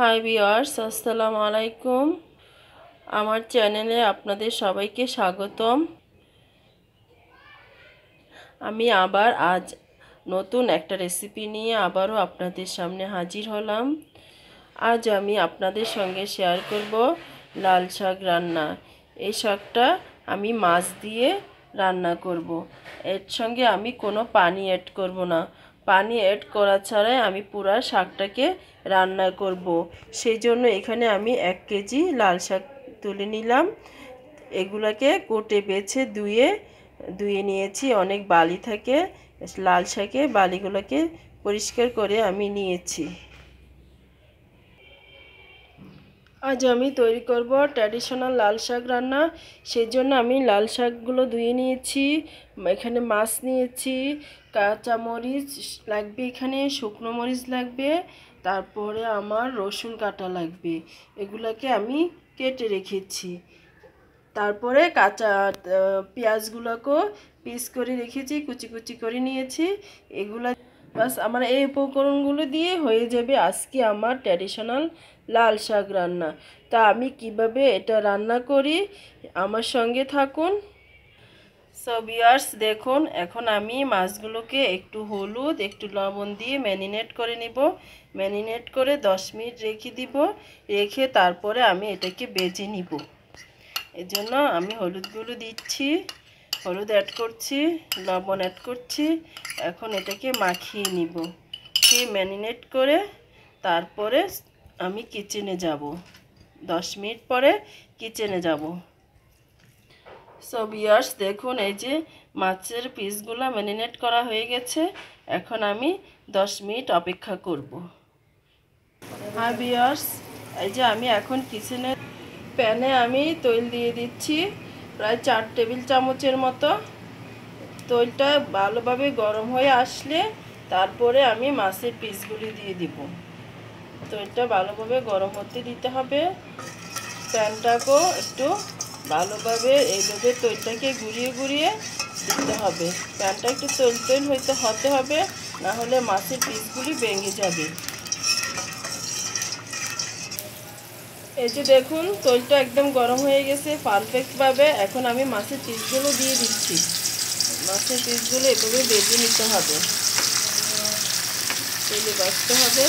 High বিয়ার্স আসসালামু আলাইকুম আমার চ্যানেলে আপনাদের সবাইকে স্বাগতম। আমি আবার আজ নতুন একটা রেসিপি নিয়ে আবারও আপনাদের সামনে হাজির হলাম। আজ আমি আপনাদের সঙ্গে শেয়ার করব লাল শাক রান্না। এই শাকটা আমি মাছ দিয়ে রান্না করব। এর সঙ্গে আমি কোনো পানি অ্যাড করব না। পানি অ্যাড করা ছাড়াই আমি পুরা শাকটাকে রান্না করব। সেই জন্য এখানে আমি এক কেজি লাল শাক তুলে নিলাম। এগুলাকে কোটে বেছে ধুয়ে ধুয়ে নিয়েছি। অনেক বালি থাকে। লাল শাকে বালিগুলোকে পরিষ্কার করে আমি নিয়েছি। আজ আমি তৈরি করব ট্র্যাডিশনাল লাল শাক রান্না। সেই জন্য আমি লাল শাকগুলো ধুয়ে নিয়েছি। এখানে মাছ নিয়েছি, কাঁচা মরিচ লাগবে এখানে, শুকনো মরিচ লাগবে, তারপরে আমার রসুন কাটা লাগবে। এগুলাকে আমি কেটে রেখেছি। তারপরে কাঁচা পেঁয়াজগুলোকেও পিস করে রেখেছি, কুচি কুচি করে নিয়েছি। এগুলা বাস আমার এই উপকরণগুলো দিয়ে হয়ে যাবে আজকে আমার ট্র্যাডিশনাল লাল শাক রান্না। তা আমি কীভাবে এটা রান্না করি? আমার সঙ্গে থাকুন। সব ইয়ার্স দেখুন, এখন আমি মাছগুলোকে একটু হলুদ, একটু লবণ দিয়ে ম্যারিনেট করে নিব। ম্যারিনেট করে দশ মিনিট রেখে দিব। রেখে তারপরে আমি এটাকে বেজে নিব। এজন্য আমি হলুদগুলো দিচ্ছি, হলুদ অ্যাড করছি, লবণ অ্যাড করছি, এখন এটাকে মাখিয়ে নিব। দিয়ে ম্যারিনেট করে তারপরে আমি কিচেনে যাব। দশ মিনিট পরে কিচেনে যাব। সব ইয়ার্স দেখুন এই যে মাছের পিসগুলো ম্যারিনেট করা হয়ে গেছে। এখন আমি দশ মিনিট অপেক্ষা করব। হ্যাঁ বিয়ার্স এই যে আমি এখন কিচেনে প্যানে আমি তৈল দিয়ে দিচ্ছি, প্রায় চার টেবিল চামচের মতো। তৈলটা ভালোভাবে গরম হয়ে আসলে তারপরে আমি মাছের পিসগুলি দিয়ে দিব। তৈলটা ভালোভাবে গরম হতে দিতে হবে। প্যানটাকেও একটু ভালোভাবে এইভাবে তৈলটাকে ঘুরিয়ে ঘুরিয়ে দিতে হবে। প্যানটা একটু তৈল তৈল হইতে হতে হবে না হলে মাছের পিসগুলি ভেঙে যাবে। এই যে দেখুন, তৈলটা একদম গরম হয়ে গেছে পারফেক্টভাবে। এখন আমি মাছের পিসগুলো দিয়ে দিচ্ছি। মাছের পিসগুলো এভাবে বেজে নিতে হবে। তেলে বাঁচতে হবে।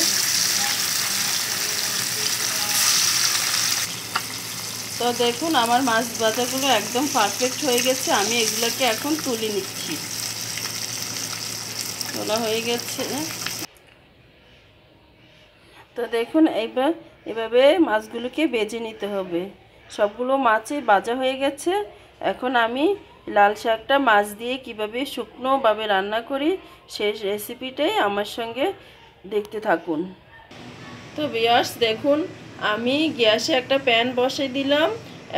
তো দেখুন, আমার মাছ ভাজাগুলো একদম পারফেক্ট হয়ে গেছে। আমি এগুলোকে এখন তুলে নিচ্ছি। তোলা হয়ে গেছে। তো দেখুন এইবার এভাবে মাছগুলোকে বেজে নিতে হবে। সবগুলো মাছই বাজা হয়ে গেছে। এখন আমি লাল শাকটা মাছ দিয়ে কীভাবে শুকনোভাবে রান্না করি সেই রেসিপিটাই আমার সঙ্গে দেখতে থাকুন। তো বিয়ার্স দেখুন আমি গ্যাসে একটা প্যান বসে দিলাম।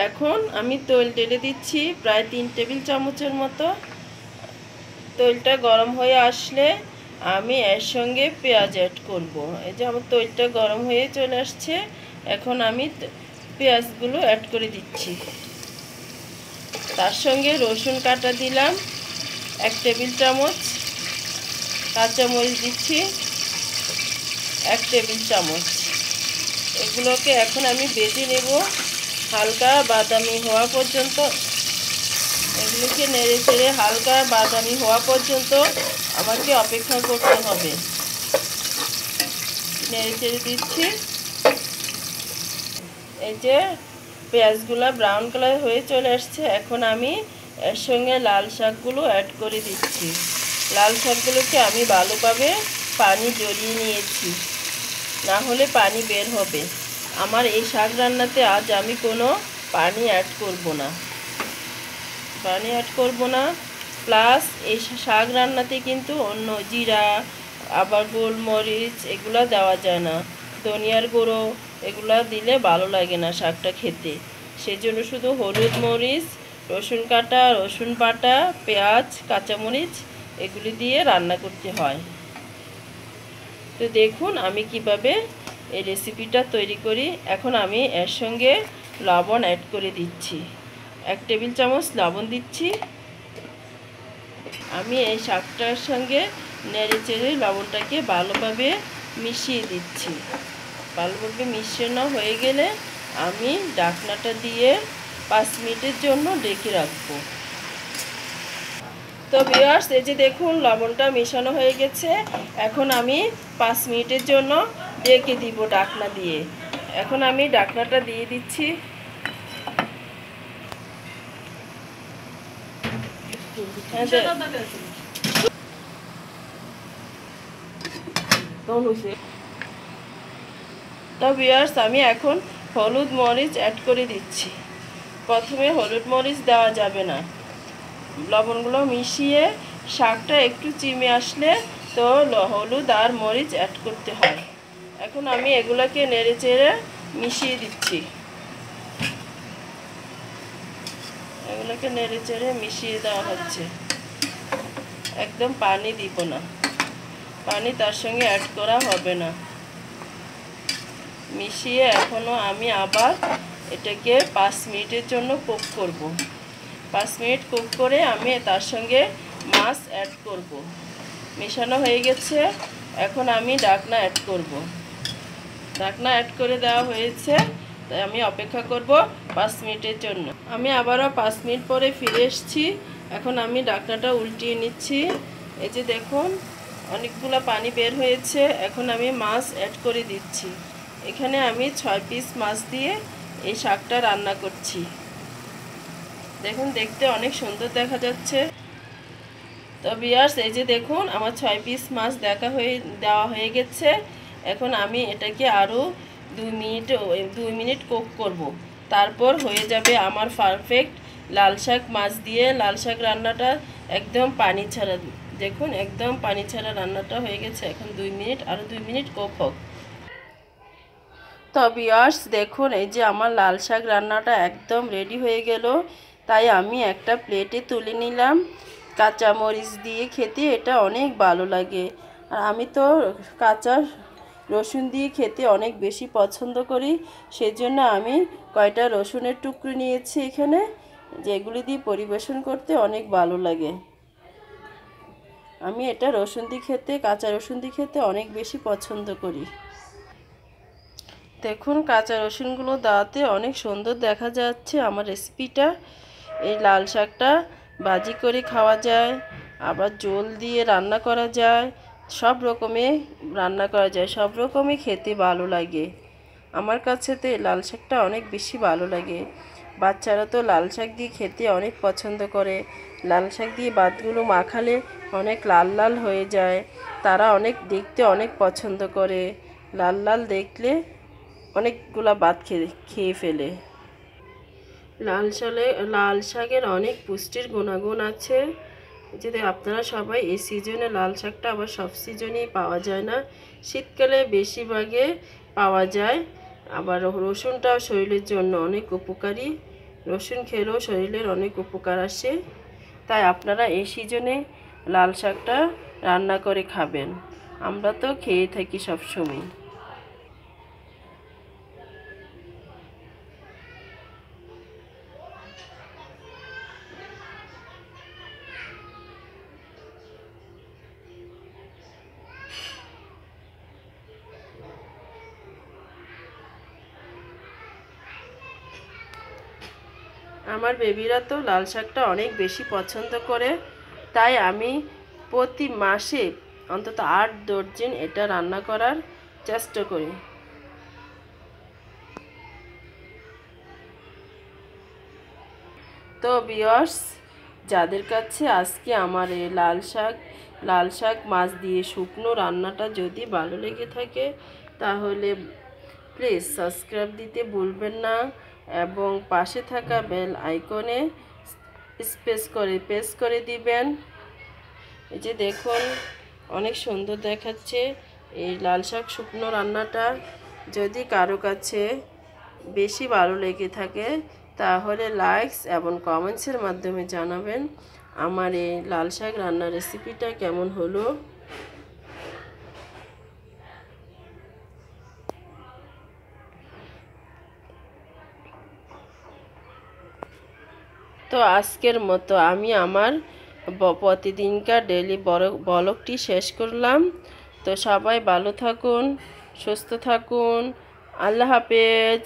এখন আমি তৈল টেলে দিচ্ছি প্রায় তিন টেবিল চামচের মতো। তৈলটা গরম হয়ে আসলে আমি এর সঙ্গে পেঁয়াজ অ্যাড করব। এই যে আমার তৈলটা গরম হয়ে চলে আসছে, এখন আমি পেঁয়াজগুলো অ্যাড করে দিচ্ছি। তার সঙ্গে রসুন কাটা দিলাম, এক টেবিল চামচ। কাঁচামরিচ দিচ্ছি, এক টেবিল চামচ। এগুলোকে এখন আমি বেজে নেব হালকা বাদামি হওয়া পর্যন্ত। এগুলোকে নেড়ে চেড়ে হালকা বাদামি হওয়া পর্যন্ত আমাকে অপেক্ষা করতে হবে। নেড়ে চেড়ে দিচ্ছি। এই যে পেঁয়াজগুলো ব্রাউন কালার হয়ে চলে আসছে, এখন আমি এর সঙ্গে লাল শাকগুলো অ্যাড করে দিচ্ছি। লাল শাকগুলোকে আমি ভালোভাবে পানি জড়িয়ে নিয়েছি। না হলে পানি বের হবে। আমার এই শাক রান্নাতে আজ আমি কোনো পানি অ্যাড করব না। পানি অ্যাড করব না প্লাস এই শাক রান্নাতে কিন্তু অন্য জিরা, আবার গোলমরিচ এগুলো দেওয়া যায় না। ধনিয়ার গুঁড়ো এগুলো দিলে ভালো লাগে না শাকটা খেতে। সেজন্য শুধু হলুদ মরিচ, রসুন কাটা, রসুন বাটা, পেঁয়াজ, কাঁচামরিচ এগুলি দিয়ে রান্না করতে হয়। তো দেখুন আমি কীভাবে এই রেসিপিটা তৈরি করি। এখন আমি এর সঙ্গে লবণ অ্যাড করে দিচ্ছি। এক টেবিল চামচ লবণ দিচ্ছি। আমি এই শাকটার সঙ্গে নেড়ে চেড়ে লবণটাকে ভালোভাবে মিশিয়ে দিচ্ছি। ভালোভাবে মিশ্রণ হয়ে গেলে আমি ডাকনাটা দিয়ে পাঁচ মিনিটের জন্য ডেকে রাখব। তো বিয়ার্স এই যে দেখুন লবণটা মেশানো হয়ে গেছে। এখন আমি পাঁচ মিনিটের জন্য ডেকে দিব ডাকনা দিয়ে। এখন আমি ডাকনাটা দিয়ে দিচ্ছি। হ্যাঁ, তো বিয়ার্স আমি এখন হলুদ মরিচ অ্যাড করে দিচ্ছি। প্রথমে হলুদ মরিচ দেওয়া যাবে না। লবণগুলো মিশিয়ে শাকটা একটু চিমে আসলে তো হলুদ আর মরিচ অ্যাড করতে হয়। এখন আমি এগুলোকে নেড়ে চেড়ে মিশিয়ে দিচ্ছি। এগুলোকে নেড়ে চেড়ে মিশিয়ে দেওয়া হচ্ছে। একদম পানি দিব না। পানি তার সঙ্গে অ্যাড করা হবে না। মিশিয়ে এখনও আমি আবার এটাকে পাঁচ মিনিটের জন্য কুক করব। পাঁচ মিনিট কুক করে আমি তার সঙ্গে মাছ অ্যাড করব। মেশানো হয়ে গেছে। এখন আমি ডাকনা অ্যাড করব। ডাকনা অ্যাড করে দেওয়া হয়েছে। তাই আমি অপেক্ষা করব পাঁচ মিনিটের জন্য। আমি আবারও পাঁচ মিনিট পরে ফিরে এসেছি। এখন আমি ডাকনাটা উল্টিয়ে নিচ্ছি। এই যে দেখুন, অনেকগুলো পানি বের হয়েছে। এখন আমি মাছ অ্যাড করে দিচ্ছি। এখানে আমি ছয় পিস মাছ দিয়ে এই শাকটা রান্না করছি। দেখুন, দেখতে অনেক সুন্দর দেখা যাচ্ছে। তো বিয়ার্স এই যে দেখুন, আমার ছয় পিস মাছ দেখা হয়ে, দেওয়া হয়ে গেছে। এখন আমি এটাকে আরও দুই মিনিট দুই মিনিট কুক করব। তারপর হয়ে যাবে আমার পারফেক্ট লাল শাক মাছ দিয়ে। লাল শাক রান্নাটা একদম পানি ছাড়া, দেখুন, একদম পানি ছাড়া রান্নাটা হয়ে গেছে। এখন দুই মিনিট আরও দুই মিনিট কোক হোক। তো বিয়ার্স দেখুন, এই যে আমার লাল শাক রান্নাটা একদম রেডি হয়ে গেল। তাই আমি একটা প্লেটে তুলে নিলাম। কাঁচা মরিচ দিয়ে খেতে এটা অনেক ভালো লাগে। আর আমি তো কাঁচা রসুন দিয়ে খেতে অনেক বেশি পছন্দ করি। সেজন্য আমি কয়টা রসুনের টুকরো নিয়েছি এখানে, যেগুলি দিয়ে পরিবেশন করতে অনেক ভালো লাগে। আমি এটা রসুন দিয়ে খেতে, কাঁচা রসুন দিয়ে খেতে অনেক বেশি পছন্দ করি। দেখুন, কাঁচা রসুনগুলো দাওয়াতে অনেক সুন্দর দেখা যাচ্ছে আমার রেসিপিটা এই লাল শাকটা বাজি করে খাওয়া যায়, আবার জল দিয়ে রান্না করা যায়, সব রকমে রান্না করা যায়, সব রকমই খেতে ভালো লাগে। আমার কাছে তো লাল শাকটা অনেক বেশি ভালো লাগে। বাচ্চারা তো লাল শাক দিয়ে খেতে অনেক পছন্দ করে। লাল শাক দিয়ে ভাতগুলো মাখালে অনেক লাল লাল হয়ে যায়। তারা অনেক দেখতে অনেক পছন্দ করে। লাল লাল দেখলে অনেকগুলা ভাত খেয়ে খেয়ে ফেলে। লাল শালে, লাল শাকের অনেক পুষ্টির গুণাগুণ আছে। যদি আপনারা সবাই এই সিজনে লাল শাকটা আবার সব সিজনেই পাওয়া যায় না, শীতকালে বেশিরভাগে পাওয়া যায়। আবার রসুনটাও শরীরের জন্য অনেক উপকারী। রসুন খেলেও শরীরের অনেক উপকার আসে। তাই আপনারা এই সিজনে লাল শাকটা রান্না করে খাবেন। আমরা তো খেয়ে থাকি সবসময়। আমার বেবিরা তো লাল শাকটা অনেক বেশি পছন্দ করে, তাই আমি প্রতি মাসে অন্তত আট দর্জিন এটা রান্না করার চেষ্টা করি। তো বিয়র্স যাদের কাছে আজকে আমার এই লাল শাক লাল শাক মাছ দিয়ে শুকনো রান্নাটা যদি ভালো লেগে থাকে, তাহলে প্লিজ সাবস্ক্রাইব দিতে ভুলবেন না। এবং পাশে থাকা বেল আইকনে স্পেস করে প্রেস করে দিবেন। এই যে দেখুন, অনেক সুন্দর দেখাচ্ছে এই লাল শাক শুকনো রান্নাটা। যদি কারও কাছে বেশি ভালো লেগে থাকে, তাহলে লাইকস এবং কমেন্টসের মাধ্যমে জানাবেন আমার এই লাল শাক রান্নার রেসিপিটা কেমন হলো। তো আজকের মতো আমি আমার প্রতিদিনকার ডেলি বলকটি শেষ করলাম। তো সবাই ভালো থাকুন, সুস্থ থাকুন। আল্লাহ হাফেজ।